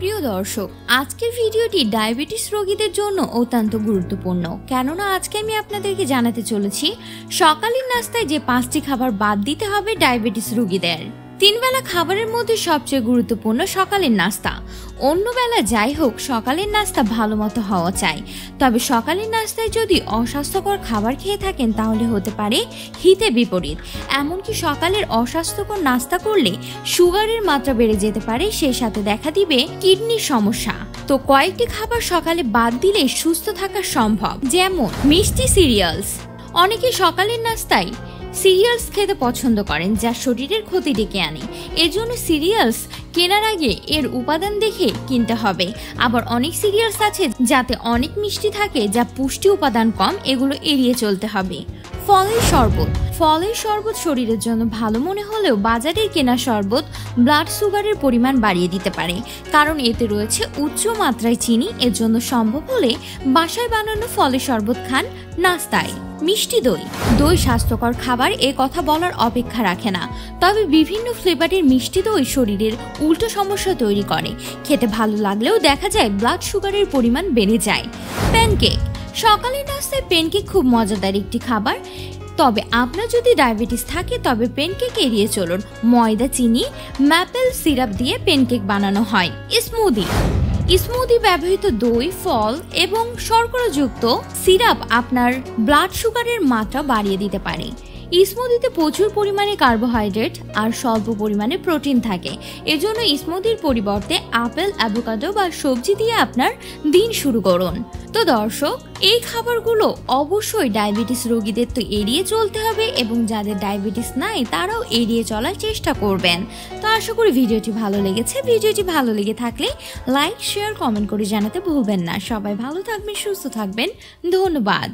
প্রিয় দর্শক, আজকের ভিডিওটি ডায়াবেটিস রোগীদের জন্য অত্যন্ত গুরুত্বপূর্ণ। কেননা আজকে আমি আপনাদেরকে জানাতে চলেছি, সকালের নাস্তায় যে পাঁচটি খাবার বাদ দিতে হবে ডায়াবেটিস রোগীদের। তিনবেলা খাবারের মধ্যে সবচেয়ে গুরুত্বপূর্ণ সকালের নাস্তা। অন্য বেলা যাই হোক, সকালের নাস্তা ভালো মতো হওয়া চাই। তবে সকালের নাস্তায় যদি অস্বাস্থ্যকর খাবার খেয়ে থাকেন, তাহলে হতে পারে হিতে বিপরীত। এমনকি সকালের অস্বাস্থ্যকর নাস্তা করলে সুগারের মাত্রা বেড়ে যেতে পারে সেই সাথে দেখা দিবে কিডনির সমস্যা। তো কয়েকটি খাবার সকালে বাদ দিলে সুস্থ থাকা সম্ভব, যেমন মিষ্টি সিরিয়ালস। অনেকে সকালের নাস্তায় সিরিয়ালস খেতে পছন্দ করেন যা শরীরের ক্ষতি ডেকে আনে। এজন্য সিরিয়ালস কেনার আগে এর উপাদান দেখে কিনতে হবে। আবার অনেক সিরিয়ালস আছে যাতে অনেক মিষ্টি থাকে যা পুষ্টি উপাদান কম, এগুলো এড়িয়ে চলতে হবে। ফলের শরবত। ফলের শরবত শরীরের জন্য ভালো মনে হলেও বাজারের কেনা শরবত ব্লাড সুগারের পরিমাণ বাড়িয়ে দিতে পারে। কারণ এতে রয়েছে উচ্চ মাত্রায় চিনি, এর জন্য সম্ভব হলে বাসায় বানানো ফলের শরবত খান নাস্তায়। মিষ্টি দই। দই স্বাস্থ্যকর খাবার, এ কথা বলার অপেক্ষা রাখে না। তবে বিভিন্ন ফ্লেভারের মিষ্টি দই শরীরের উল্টো সমস্যা তৈরি করে। খেতে ভালো লাগলেও দেখা যায় ব্লাড সুগারের পরিমাণ বেড়ে যায়। প্যানকেক। সকালের নাস্তায় প্যানকেক খুব মজাদার একটি খাবার। তবে আপনার যদি ডায়াবেটিস থাকে, তবে পেনকেক এড়িয়ে চলুন। ময়দা, চিনি ম্যাপেল সিরাপ দিয়ে পেনকেক বানানো হয়। স্মুদি স্মুদি ব্যবহৃত দই, ফল এবং শর্করাযুক্ত সিরাপ আপনার ব্লাড সুগারের মাত্রা বাড়িয়ে দিতে পারে। স্মুদিতে প্রচুর পরিমাণে কার্বোহাইড্রেট আর স্বল্প পরিমাণে প্রোটিন থাকে। এজন্য স্মুদির পরিবর্তে আপেল, অ্যাভোকাডো বা সবজি দিয়ে আপনার দিন শুরু করুন। তো দর্শক, এই খাবারগুলো অবশ্যই ডায়াবেটিস রোগীদের তো এড়িয়ে চলতে হবে এবং যাদের ডায়াবেটিস নাই, তারাও এড়িয়ে চলার চেষ্টা করবেন। তো আশা করি ভিডিওটি ভালো লেগেছে। ভিডিওটি ভালো লেগে থাকলে লাইক, শেয়ার, কমেন্ট করে জানাতে ভুলবেন না। সবাই ভালো থাকবেন, সুস্থ থাকবেন। ধন্যবাদ।